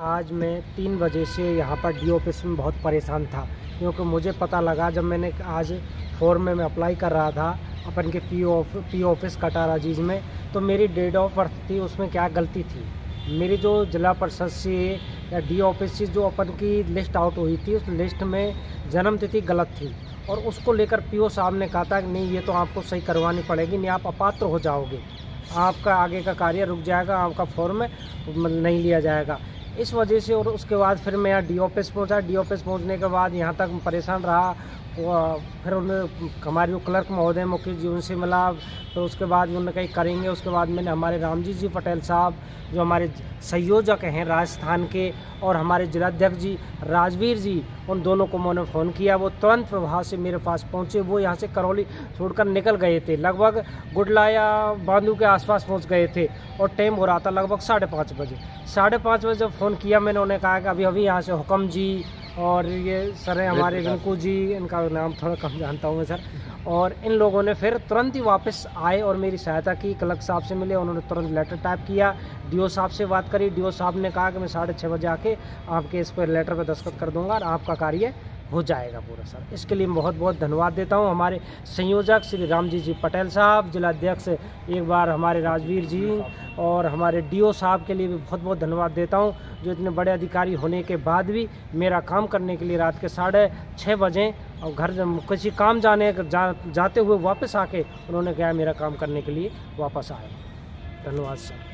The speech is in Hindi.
आज मैं तीन बजे से यहाँ पर डीओ ऑफ़िस में बहुत परेशान था, क्योंकि मुझे पता लगा जब मैंने आज फॉर्म में मैं अप्लाई कर रहा था अपन के पी ऑफ़ पी ऑफ़िस कटारा चीज़ में तो मेरी डेट ऑफ़ बर्थ थी, उसमें क्या गलती थी? मेरी जो जिला परिषद से या डी ऑफ़िस से जो अपन की लिस्ट आउट हुई थी, उस लिस्ट में जन्म तिथि गलत थी और उसको लेकर पीओ साहब ने कहा था कि नहीं, ये तो आपको सही करवानी पड़ेगी, नहीं, आप अपात्र हो जाओगे। आपका आगे का कार्य रुक जाएगा, आपका फॉर्म नहीं लिया जाएगा। इस वजह से और उसके बाद फिर मैं यहाँ डी ऑफ़िस पहुँचा। डी ऑफ़िस पहुँचने के बाद यहाँ तक परेशान रहा। फिर उन्हें हमारे जो क्लर्क महोदय मुख्य जी उनसे मिला। तो उसके बाद उन्होंने कहीं करेंगे। उसके बाद मैंने हमारे रामजी जी पटेल साहब जो हमारे संयोजक हैं राजस्थान के और हमारे जिलाध्यक्ष जी राजवीर जी उन दोनों को मैंने फ़ोन किया। वो तुरंत प्रभाव से मेरे पास पहुँचे। वो यहाँ से करौली छोड़कर निकल गए थे। लगभग गुडला या बांधू के आसपास पहुँच गए थे और टाइम हो रहा था लगभग साढ़े पाँच बजे। साढ़े पाँच बजे जब फ़ोन किया मैंने उन्हें कहा कि अभी अभी यहाँ से हुक्म जी और ये सर हमारे रिंकू जी इनका नाम थोड़ा कम जानता हूँ मैं, सर। और इन लोगों ने फिर तुरंत ही वापस आए और मेरी सहायता की। कलक साहब से मिले, उन्होंने तुरंत लेटर टाइप किया। डीओ साहब से बात करी। डीओ साहब ने कहा कि मैं साढ़े छः बजे आके आपके इस पर लेटर पर दस्तखत कर दूँगा और आपका कार्य हो जाएगा पूरा, सर। इसके लिए बहुत बहुत धन्यवाद देता हूँ। हमारे संयोजक श्री रामजी जी पटेल साहब, जिलाध्यक्ष एक बार हमारे राजवीर जी और हमारे डीओ साहब के लिए भी बहुत बहुत धन्यवाद देता हूँ, जो इतने बड़े अधिकारी होने के बाद भी मेरा काम करने के लिए रात के साढ़े छः बजे और घर किसी काम जाने जा, जाते हुए वापस आके उन्होंने कहा मेरा काम करने के लिए वापस आए धन्यवाद सर।